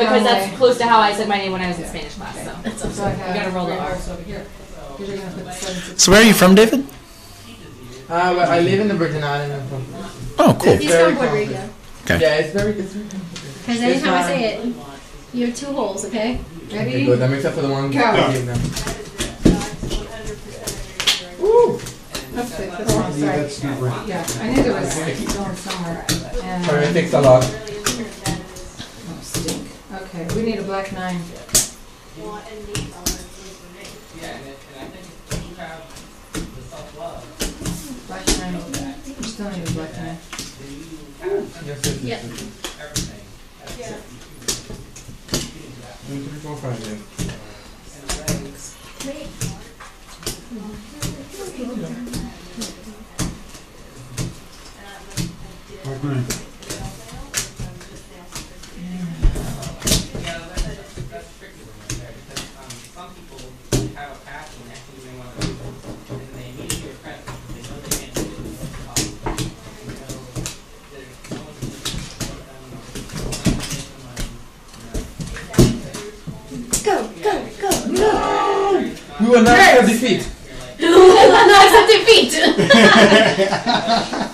because that's close to how I said my name when I was in Spanish class. So So I have gotta roll the R. over here. You're gonna put seven six. So where are you from, David? Uh, well, I live in the Virgin Islands. I'm from- Oh, cool. It's He's very from Puerto common. Rico. Okay. Yeah, it's very, it's very complicated. Because anytime I say it, you have two holes, okay? Okay, Ready? good. That makes up for the one Go. I gave them. Oops, wait, that's wrong, sorry. Yeah, I knew there was going somewhere. And- Sorry, I fixed a lot. Stink. Okay, we need a black nine. Black nine. We still need a black nine. Yes, yes, Yeah. yes. Two, three, four, five, yeah. Go, go, go, go! We will not have defeat. no, it's a defeat!